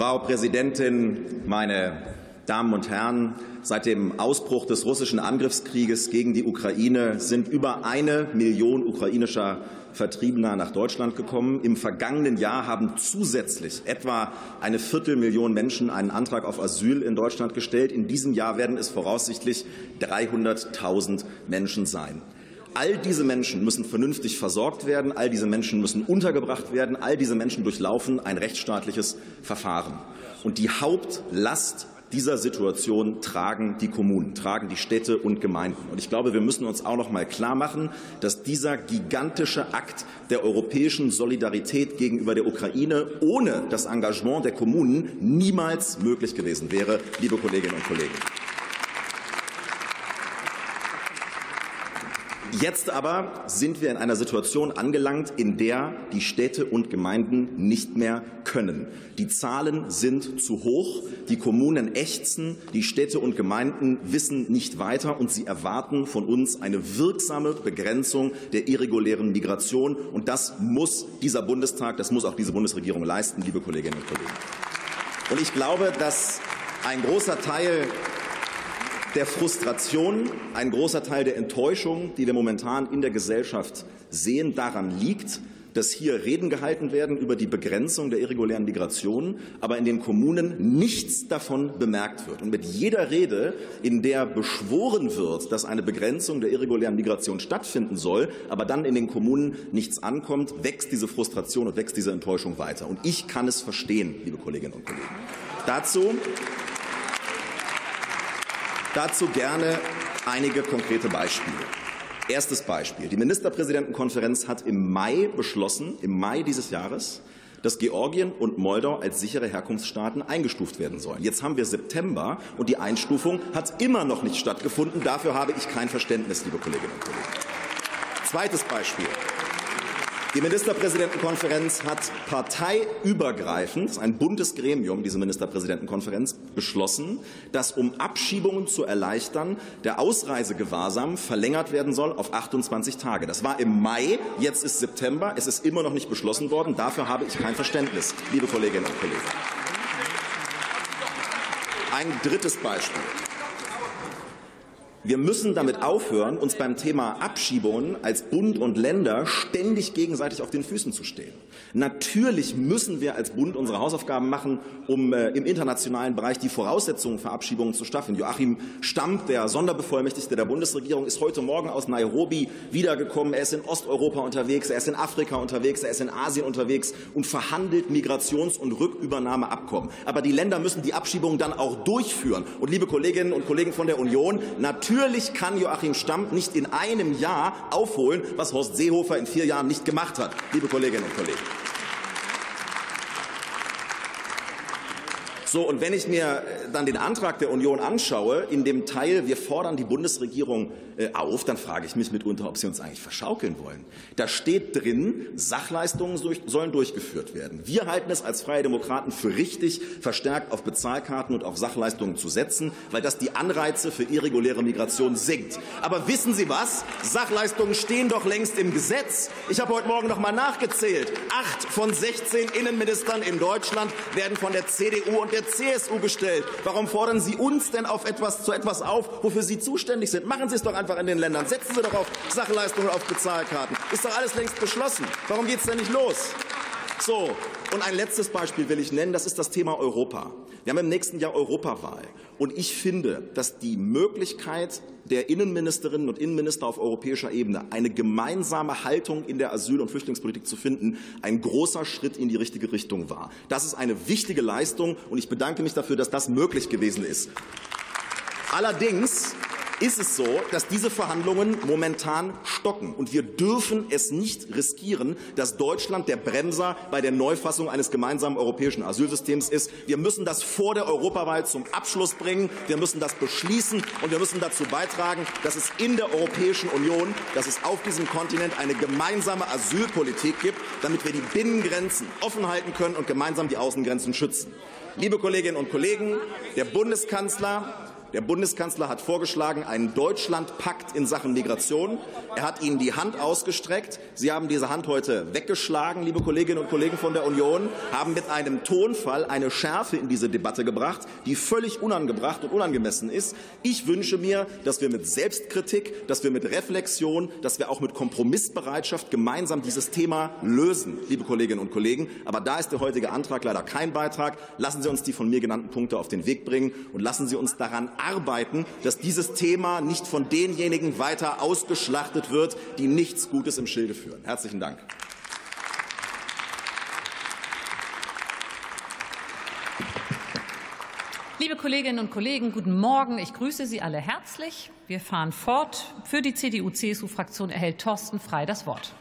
Frau Präsidentin, meine Damen und Herren! Seit dem Ausbruch des russischen Angriffskrieges gegen die Ukraine sind über eine Million ukrainischer Vertriebener nach Deutschland gekommen. Im vergangenen Jahr haben zusätzlich etwa eine Viertelmillion Menschen einen Antrag auf Asyl in Deutschland gestellt. In diesem Jahr werden es voraussichtlich 300.000 Menschen sein. All diese Menschen müssen vernünftig versorgt werden, all diese Menschen müssen untergebracht werden, all diese Menschen durchlaufen ein rechtsstaatliches Verfahren. Und die Hauptlast dieser Situation tragen die Kommunen, tragen die Städte und Gemeinden. Und ich glaube, wir müssen uns auch noch mal klar machen, dass dieser gigantische Akt der europäischen Solidarität gegenüber der Ukraine ohne das Engagement der Kommunen niemals möglich gewesen wäre, liebe Kolleginnen und Kollegen. Jetzt aber sind wir in einer Situation angelangt, in der die Städte und Gemeinden nicht mehr können. Die Zahlen sind zu hoch, die Kommunen ächzen, die Städte und Gemeinden wissen nicht weiter und sie erwarten von uns eine wirksame Begrenzung der irregulären Migration. Und das muss dieser Bundestag, das muss auch diese Bundesregierung leisten, liebe Kolleginnen und Kollegen. Und ich glaube, dass ein großer Teil der Frustration, ein großer Teil der Enttäuschung, die wir momentan in der Gesellschaft sehen, daran liegt, dass hier Reden gehalten werden über die Begrenzung der irregulären Migration, aber in den Kommunen nichts davon bemerkt wird. Und mit jeder Rede, in der beschworen wird, dass eine Begrenzung der irregulären Migration stattfinden soll, aber dann in den Kommunen nichts ankommt, wächst diese Frustration und wächst diese Enttäuschung weiter. Und ich kann es verstehen, liebe Kolleginnen und Kollegen. Dazu Dazu gerne einige konkrete Beispiele. Erstes Beispiel. Die Ministerpräsidentenkonferenz hat im Mai beschlossen, im Mai dieses Jahres, dass Georgien und Moldau als sichere Herkunftsstaaten eingestuft werden sollen. Jetzt haben wir September und die Einstufung hat immer noch nicht stattgefunden. Dafür habe ich kein Verständnis, liebe Kolleginnen und Kollegen. Zweites Beispiel. Die Ministerpräsidentenkonferenz hat parteiübergreifend, ein buntes Gremium, diese Ministerpräsidentenkonferenz, beschlossen, dass um Abschiebungen zu erleichtern, der Ausreisegewahrsam verlängert werden soll auf 28 Tage. Das war im Mai, jetzt ist September, es ist immer noch nicht beschlossen worden. Dafür habe ich kein Verständnis, liebe Kolleginnen und Kollegen. Ein drittes Beispiel. Wir müssen damit aufhören, uns beim Thema Abschiebungen als Bund und Länder ständig gegenseitig auf den Füßen zu stehen. Natürlich müssen wir als Bund unsere Hausaufgaben machen, um äh, im internationalen Bereich die Voraussetzungen für Abschiebungen zu schaffen. Joachim Stamp, der Sonderbevollmächtigte der Bundesregierung, ist heute Morgen aus Nairobi wiedergekommen. Er ist in Osteuropa unterwegs, er ist in Afrika unterwegs, er ist in Asien unterwegs und verhandelt Migrations- und Rückübernahmeabkommen. Aber die Länder müssen die Abschiebungen dann auch durchführen. Und liebe Kolleginnen und Kollegen von der Union, natürlich Natürlich kann Joachim Stamp nicht in einem Jahr aufholen, was Horst Seehofer in vier Jahren nicht gemacht hat, liebe Kolleginnen und Kollegen. So, und wenn ich mir äh, dann den Antrag der Union anschaue, in dem Teil, wir fordern die Bundesregierung äh, auf, dann frage ich mich mitunter, ob sie uns eigentlich verschaukeln wollen. Da steht drin, Sachleistungen sollen durchgeführt werden. Wir halten es als Freie Demokraten für richtig, verstärkt auf Bezahlkarten und auf Sachleistungen zu setzen, weil das die Anreize für irreguläre Migration sinkt. Aber wissen Sie was? Sachleistungen stehen doch längst im Gesetz. Ich habe heute Morgen noch mal nachgezählt. Acht von 16 Innenministern in Deutschland werden von der CDU und der der CSU gestellt. Warum fordern Sie uns denn auf etwas, zu etwas auf, wofür Sie zuständig sind? Machen Sie es doch einfach in den Ländern. Setzen Sie doch auf Sachleistungen, auf Bezahlkarten. Ist doch alles längst beschlossen. Warum geht es denn nicht los? So, und ein letztes Beispiel will ich nennen, das ist das Thema Europa. Wir haben im nächsten Jahr Europawahl. Und ich finde, dass die Möglichkeit der Innenministerinnen und Innenminister auf europäischer Ebene, eine gemeinsame Haltung in der Asyl- und Flüchtlingspolitik zu finden, ein großer Schritt in die richtige Richtung war. Das ist eine wichtige Leistung, und ich bedanke mich dafür, dass das möglich gewesen ist. Allerdings ist es so, dass diese Verhandlungen momentan stocken. Und wir dürfen es nicht riskieren, dass Deutschland der Bremser bei der Neufassung eines gemeinsamen europäischen Asylsystems ist. Wir müssen das vor der Europawahl zum Abschluss bringen. Wir müssen das beschließen und wir müssen dazu beitragen, dass es in der Europäischen Union, dass es auf diesem Kontinent eine gemeinsame Asylpolitik gibt, damit wir die Binnengrenzen offen halten können und gemeinsam die Außengrenzen schützen. Liebe Kolleginnen und Kollegen, der Bundeskanzler Der Bundeskanzler hat vorgeschlagen, einen Deutschlandpakt in Sachen Migration. Er hat Ihnen die Hand ausgestreckt. Sie haben diese Hand heute weggeschlagen, liebe Kolleginnen und Kollegen von der Union, haben mit einem Tonfall eine Schärfe in diese Debatte gebracht, die völlig unangebracht und unangemessen ist. Ich wünsche mir, dass wir mit Selbstkritik, dass wir mit Reflexion, dass wir auch mit Kompromissbereitschaft gemeinsam dieses Thema lösen, liebe Kolleginnen und Kollegen. Aber da ist der heutige Antrag leider kein Beitrag. Lassen Sie uns die von mir genannten Punkte auf den Weg bringen und lassen Sie uns daran arbeiten, dass dieses Thema nicht von denjenigen weiter ausgeschlachtet wird, die nichts Gutes im Schilde führen. Herzlichen Dank. Liebe Kolleginnen und Kollegen, guten Morgen. Ich grüße Sie alle herzlich. Wir fahren fort. Für die CDU-CSU-Fraktion erhält Thorsten Frei das Wort.